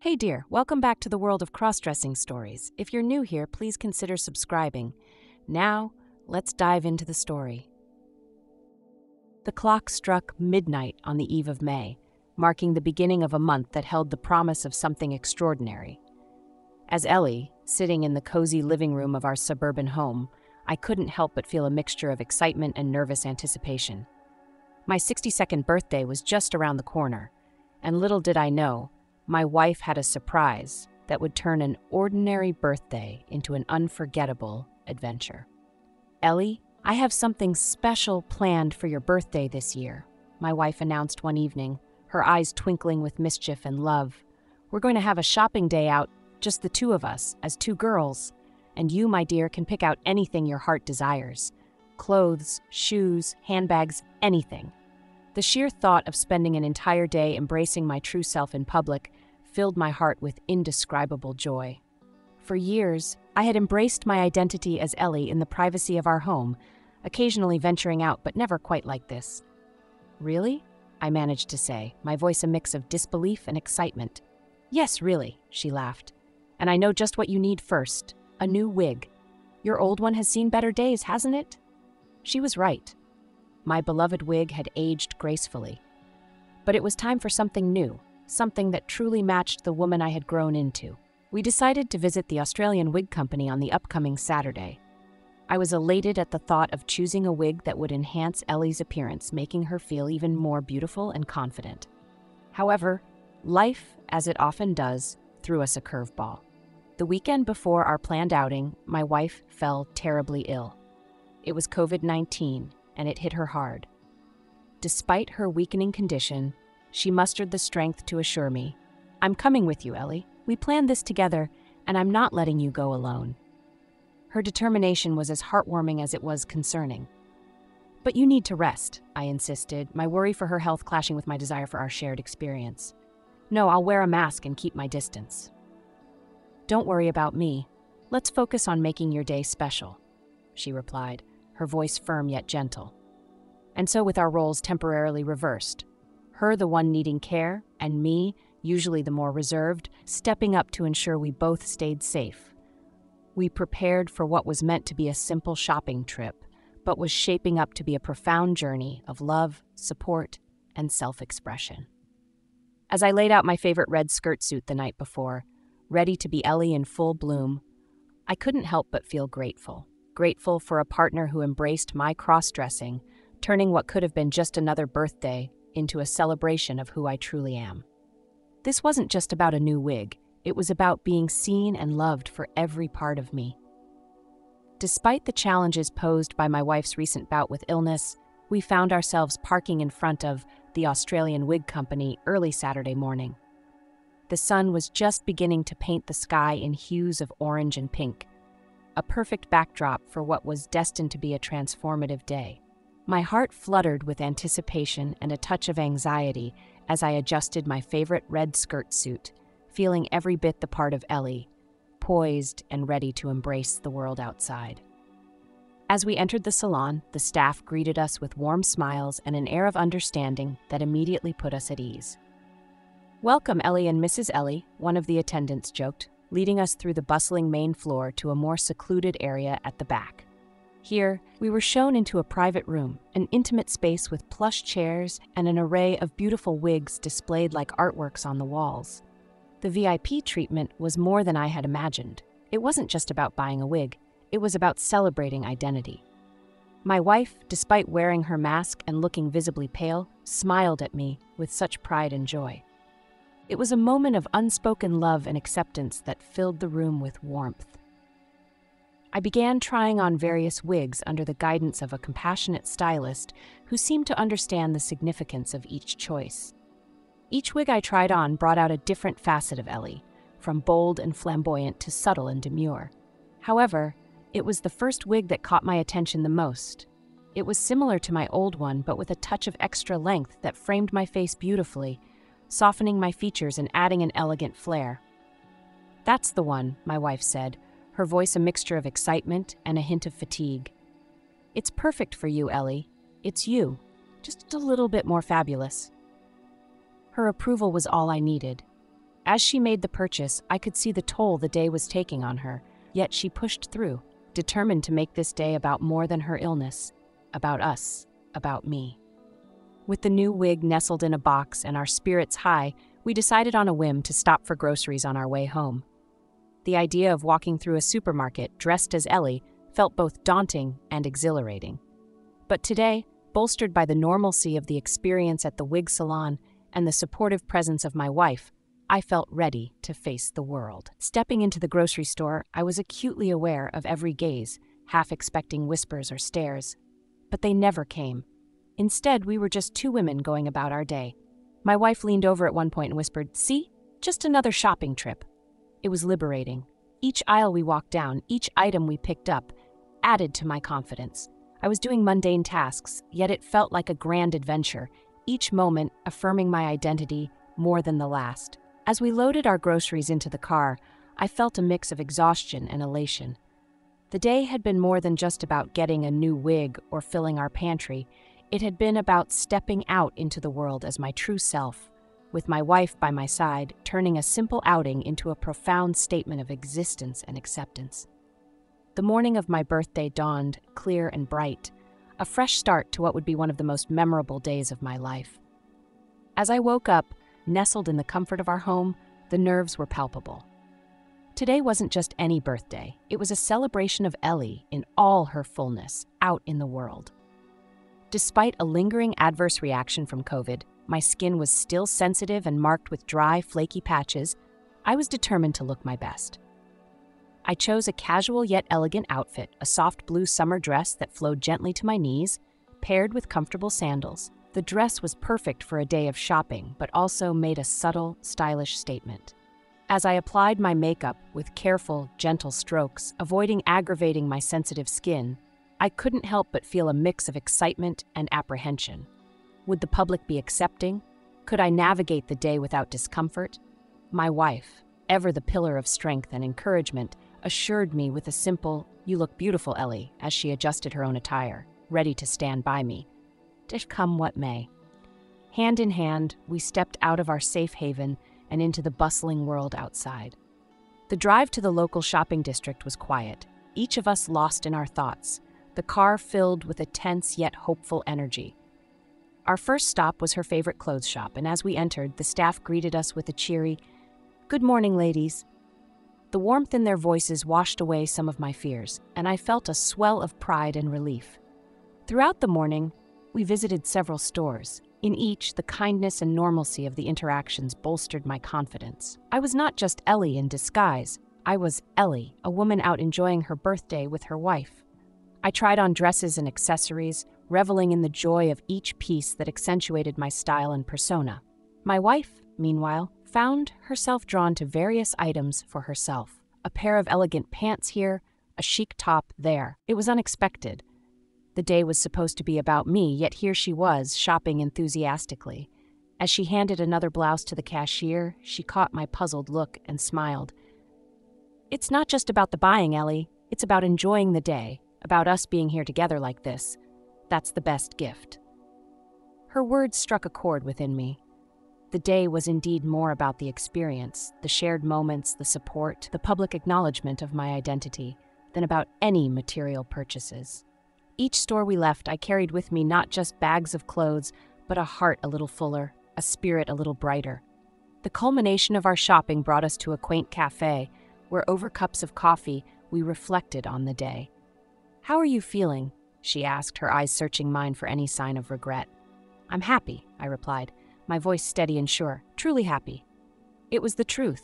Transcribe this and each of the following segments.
Hey dear, welcome back to the world of cross dressing stories. If you're new here, please consider subscribing. Now, let's dive into the story. The clock struck midnight on the eve of May, marking the beginning of a month that held the promise of something extraordinary. As Ellie, sitting in the cozy living room of our suburban home, I couldn't help but feel a mixture of excitement and nervous anticipation. My 62nd birthday was just around the corner, and little did I know, my wife had a surprise that would turn an ordinary birthday into an unforgettable adventure. Ellie, I have something special planned for your birthday this year, my wife announced one evening, her eyes twinkling with mischief and love. We're going to have a shopping day out, just the two of us, as two girls, and you, my dear, can pick out anything your heart desires clothes, shoes, handbags, anything. The sheer thought of spending an entire day embracing my true self in public filled my heart with indescribable joy. For years, I had embraced my identity as Ellie in the privacy of our home, occasionally venturing out, but never quite like this. Really? I managed to say, my voice a mix of disbelief and excitement. Yes, really, she laughed. And I know just what you need first a new wig. Your old one has seen better days, hasn't it? She was right. My beloved wig had aged gracefully. But it was time for something new, something that truly matched the woman I had grown into. We decided to visit the Australian Wig Company on the upcoming Saturday. I was elated at the thought of choosing a wig that would enhance Ellie's appearance, making her feel even more beautiful and confident. However, life, as it often does, threw us a curveball. The weekend before our planned outing, my wife fell terribly ill. It was COVID 19, and it hit her hard. Despite her weakening condition, she mustered the strength to assure me, I'm coming with you, Ellie. We planned this together, and I'm not letting you go alone. Her determination was as heartwarming as it was concerning. But you need to rest, I insisted, my worry for her health clashing with my desire for our shared experience. No, I'll wear a mask and keep my distance. Don't worry about me. Let's focus on making your day special, she replied, her voice firm yet gentle. And so, with our roles temporarily reversed, her the one needing care, and me, usually the more reserved, stepping up to ensure we both stayed safe. We prepared for what was meant to be a simple shopping trip, but was shaping up to be a profound journey of love, support, and self expression. As I laid out my favorite red skirt suit the night before, ready to be Ellie in full bloom, I couldn't help but feel grateful. Grateful for a partner who embraced my cross dressing, turning what could have been just another birthday into a celebration of who I truly am. This wasn't just about a new wig, it was about being seen and loved for every part of me. Despite the challenges posed by my wife's recent bout with illness, we found ourselves parking in front of the Australian Wig Company early Saturday morning. The sun was just beginning to paint the sky in hues of orange and pink, a perfect backdrop for what was destined to be a transformative day. My heart fluttered with anticipation and a touch of anxiety as I adjusted my favorite red skirt suit, feeling every bit the part of Ellie, poised and ready to embrace the world outside. As we entered the salon, the staff greeted us with warm smiles and an air of understanding that immediately put us at ease. Welcome, Ellie and Mrs. Ellie, one of the attendants joked, leading us through the bustling main floor to a more secluded area at the back. Here, we were shown into a private room, an intimate space with plush chairs and an array of beautiful wigs displayed like artworks on the walls. The VIP treatment was more than I had imagined. It wasn't just about buying a wig, it was about celebrating identity. My wife, despite wearing her mask and looking visibly pale, smiled at me with such pride and joy. It was a moment of unspoken love and acceptance that filled the room with warmth. I began trying on various wigs under the guidance of a compassionate stylist who seemed to understand the significance of each choice. Each wig I tried on brought out a different facet of Ellie, from bold and flamboyant to subtle and demure. However, it was the first wig that caught my attention the most. It was similar to my old one, but with a touch of extra length that framed my face beautifully, softening my features and adding an elegant flair. That's the one, my wife said, her voice a mixture of excitement and a hint of fatigue. It's perfect for you, Ellie. It's you, just a little bit more fabulous. Her approval was all I needed. As she made the purchase, I could see the toll the day was taking on her, yet she pushed through, determined to make this day about more than her illness, about us, about me. With the new wig nestled in a box and our spirits high, we decided on a whim to stop for groceries on our way home. The idea of walking through a supermarket dressed as Ellie felt both daunting and exhilarating. But today, bolstered by the normalcy of the experience at the wig salon and the supportive presence of my wife, I felt ready to face the world. Stepping into the grocery store, I was acutely aware of every gaze, half expecting whispers or stares. But they never came. Instead, we were just two women going about our day. My wife leaned over at one point and whispered, See? Just another shopping trip. It was liberating. Each aisle we walked down, each item we picked up, added to my confidence. I was doing mundane tasks, yet it felt like a grand adventure, each moment affirming my identity more than the last. As we loaded our groceries into the car, I felt a mix of exhaustion and elation. The day had been more than just about getting a new wig or filling our pantry. It had been about stepping out into the world as my true self, with my wife by my side, turning a simple outing into a profound statement of existence and acceptance. The morning of my birthday dawned, clear and bright, a fresh start to what would be one of the most memorable days of my life. As I woke up, nestled in the comfort of our home, the nerves were palpable. Today wasn't just any birthday, it was a celebration of Ellie in all her fullness, out in the world. Despite a lingering adverse reaction from COVID, my skin was still sensitive and marked with dry, flaky patches. I was determined to look my best. I chose a casual yet elegant outfit, a soft blue summer dress that flowed gently to my knees, paired with comfortable sandals. The dress was perfect for a day of shopping, but also made a subtle, stylish statement. As I applied my makeup with careful, gentle strokes, avoiding aggravating my sensitive skin, I couldn't help but feel a mix of excitement and apprehension. Would the public be accepting? Could I navigate the day without discomfort? My wife, ever the pillar of strength and encouragement, assured me with a simple, You look beautiful, Ellie, as she adjusted her own attire, ready to stand by me. To come what may. Hand in hand, we stepped out of our safe haven and into the bustling world outside. The drive to the local shopping district was quiet, each of us lost in our thoughts, the car filled with a tense yet hopeful energy. Our first stop was her favorite clothes shop, and as we entered, the staff greeted us with a cheery, Good morning, ladies. The warmth in their voices washed away some of my fears, and I felt a swell of pride and relief. Throughout the morning, we visited several stores. In each, the kindness and normalcy of the interactions bolstered my confidence. I was not just Ellie in disguise, I was Ellie, a woman out enjoying her birthday with her wife. I tried on dresses and accessories, reveling in the joy of each piece that accentuated my style and persona. My wife, meanwhile, found herself drawn to various items for herself. A pair of elegant pants here, a chic top there. It was unexpected. The day was supposed to be about me, yet here she was, shopping enthusiastically. As she handed another blouse to the cashier, she caught my puzzled look and smiled. It's not just about the buying, Ellie. It's about enjoying the day, about us being here together like this. That's the best gift. Her words struck a chord within me. The day was indeed more about the experience, the shared moments, the support, the public acknowledgement of my identity, than about any material purchases. Each store we left, I carried with me not just bags of clothes, but a heart a little fuller, a spirit a little brighter. The culmination of our shopping brought us to a quaint cafe, where over cups of coffee, we reflected on the day. How are you feeling? She asked, her eyes searching mine for any sign of regret. I'm happy, I replied my voice steady and sure, truly happy. It was the truth.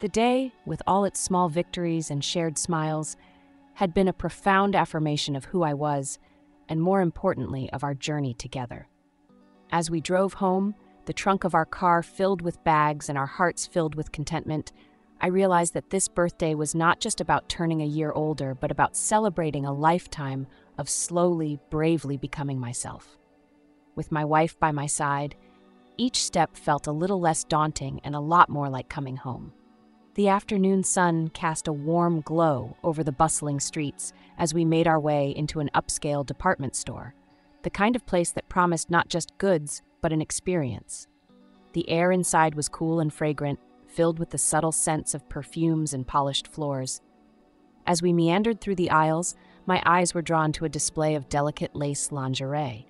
The day, with all its small victories and shared smiles, had been a profound affirmation of who I was, and more importantly, of our journey together. As we drove home, the trunk of our car filled with bags and our hearts filled with contentment, I realized that this birthday was not just about turning a year older, but about celebrating a lifetime of slowly, bravely becoming myself. With my wife by my side, each step felt a little less daunting and a lot more like coming home. The afternoon sun cast a warm glow over the bustling streets as we made our way into an upscale department store, the kind of place that promised not just goods, but an experience. The air inside was cool and fragrant, filled with the subtle scents of perfumes and polished floors. As we meandered through the aisles, my eyes were drawn to a display of delicate lace lingerie.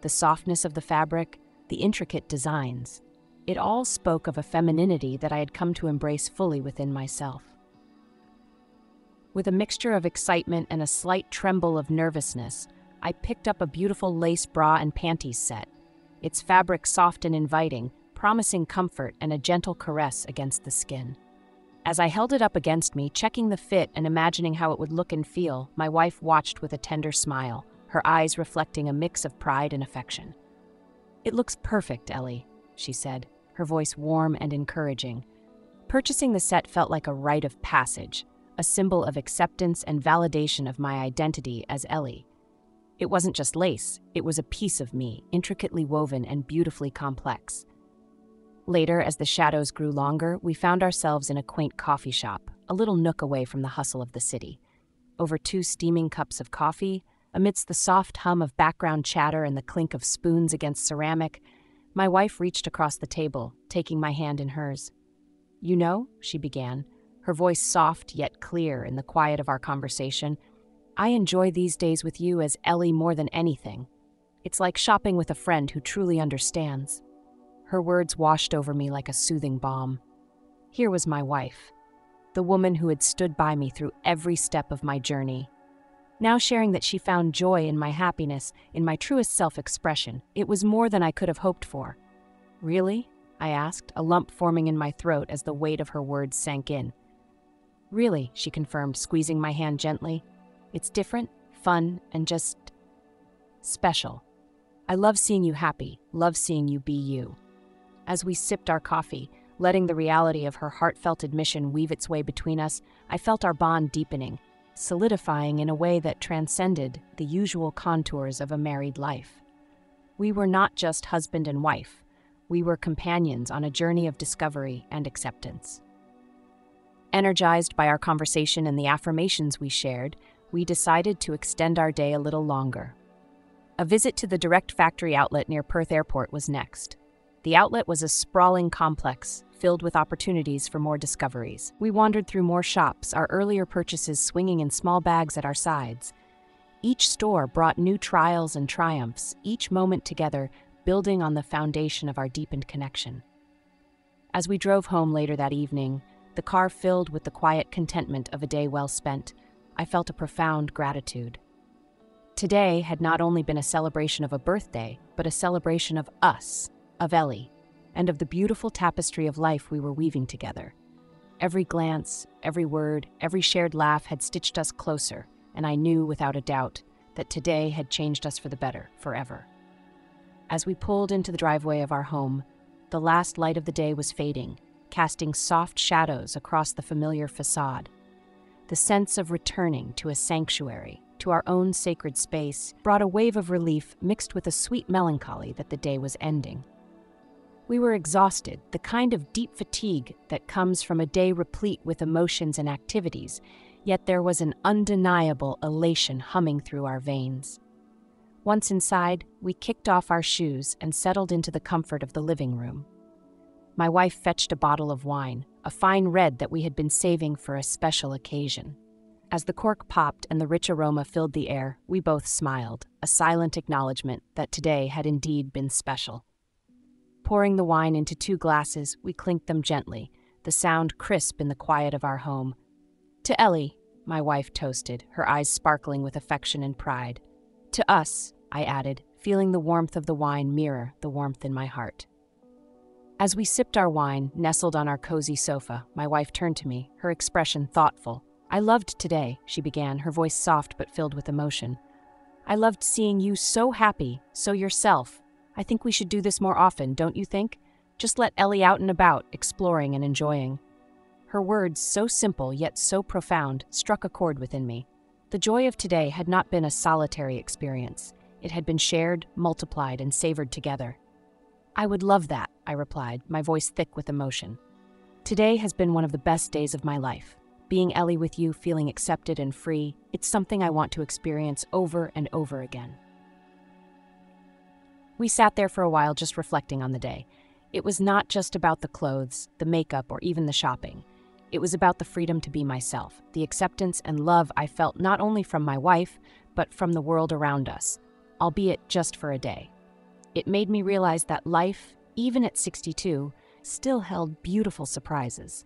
The softness of the fabric, the intricate designs, it all spoke of a femininity that I had come to embrace fully within myself. With a mixture of excitement and a slight tremble of nervousness, I picked up a beautiful lace bra and panties set, its fabric soft and inviting, promising comfort and a gentle caress against the skin. As I held it up against me, checking the fit and imagining how it would look and feel, my wife watched with a tender smile, her eyes reflecting a mix of pride and affection. It looks perfect, Ellie, she said, her voice warm and encouraging. Purchasing the set felt like a rite of passage, a symbol of acceptance and validation of my identity as Ellie. It wasn't just lace, it was a piece of me, intricately woven and beautifully complex. Later, as the shadows grew longer, we found ourselves in a quaint coffee shop, a little nook away from the hustle of the city. Over two steaming cups of coffee, amidst the soft hum of background chatter and the clink of spoons against ceramic, my wife reached across the table, taking my hand in hers. You know, she began, her voice soft yet clear in the quiet of our conversation, I enjoy these days with you as Ellie more than anything. It's like shopping with a friend who truly understands. Her words washed over me like a soothing balm. Here was my wife, the woman who had stood by me through every step of my journey. Now sharing that she found joy in my happiness, in my truest self expression, it was more than I could have hoped for. Really? I asked, a lump forming in my throat as the weight of her words sank in. Really, she confirmed, squeezing my hand gently. It's different, fun, and just special. I love seeing you happy, love seeing you be you. As we sipped our coffee, letting the reality of her heartfelt admission weave its way between us, I felt our bond deepening, solidifying in a way that transcended the usual contours of a married life. We were not just husband and wife, we were companions on a journey of discovery and acceptance. Energized by our conversation and the affirmations we shared, we decided to extend our day a little longer. A visit to the direct factory outlet near Perth Airport was next. The outlet was a sprawling complex, filled with opportunities for more discoveries. We wandered through more shops, our earlier purchases swinging in small bags at our sides. Each store brought new trials and triumphs, each moment together building on the foundation of our deepened connection. As we drove home later that evening, the car filled with the quiet contentment of a day well spent, I felt a profound gratitude. Today had not only been a celebration of a birthday, but a celebration of us, of Ellie, and of the beautiful tapestry of life we were weaving together. Every glance, every word, every shared laugh had stitched us closer, and I knew without a doubt that today had changed us for the better, forever. As we pulled into the driveway of our home, the last light of the day was fading, casting soft shadows across the familiar facade. The sense of returning to a sanctuary, to our own sacred space, brought a wave of relief mixed with a sweet melancholy that the day was ending. We were exhausted, the kind of deep fatigue that comes from a day replete with emotions and activities, yet there was an undeniable elation humming through our veins. Once inside, we kicked off our shoes and settled into the comfort of the living room. My wife fetched a bottle of wine, a fine red that we had been saving for a special occasion. As the cork popped and the rich aroma filled the air, we both smiled, a silent acknowledgement that today had indeed been special. Pouring the wine into two glasses, we clinked them gently, the sound crisp in the quiet of our home. To Ellie, my wife toasted, her eyes sparkling with affection and pride. To us, I added, feeling the warmth of the wine mirror the warmth in my heart. As we sipped our wine, nestled on our cozy sofa, my wife turned to me, her expression thoughtful. I loved today, she began, her voice soft but filled with emotion. I loved seeing you so happy, so yourself, I think we should do this more often, don't you think? Just let Ellie out and about, exploring and enjoying. Her words, so simple yet so profound, struck a chord within me. The joy of today had not been a solitary experience. It had been shared, multiplied, and savored together. I would love that, I replied, my voice thick with emotion. Today has been one of the best days of my life. Being Ellie with you, feeling accepted and free, it's something I want to experience over and over again. We sat there for a while just reflecting on the day. It was not just about the clothes, the makeup, or even the shopping. It was about the freedom to be myself, the acceptance and love I felt not only from my wife, but from the world around us, albeit just for a day. It made me realize that life, even at 62, still held beautiful surprises.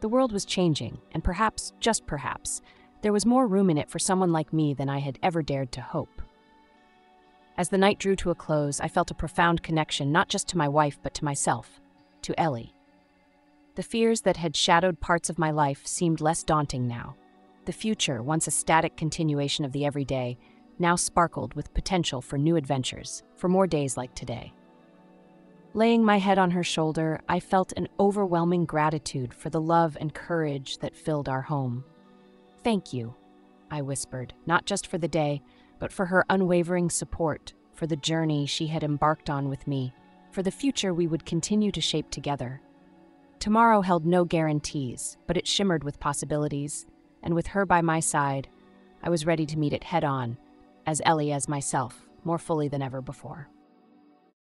The world was changing, and perhaps, just perhaps, there was more room in it for someone like me than I had ever dared to hope. As the night drew to a close, I felt a profound connection not just to my wife, but to myself, to Ellie. The fears that had shadowed parts of my life seemed less daunting now. The future, once a static continuation of the everyday, now sparkled with potential for new adventures, for more days like today. Laying my head on her shoulder, I felt an overwhelming gratitude for the love and courage that filled our home. Thank you, I whispered, not just for the day, but for her unwavering support, for the journey she had embarked on with me, for the future we would continue to shape together. Tomorrow held no guarantees, but it shimmered with possibilities, and with her by my side, I was ready to meet it head on, as Ellie as myself, more fully than ever before.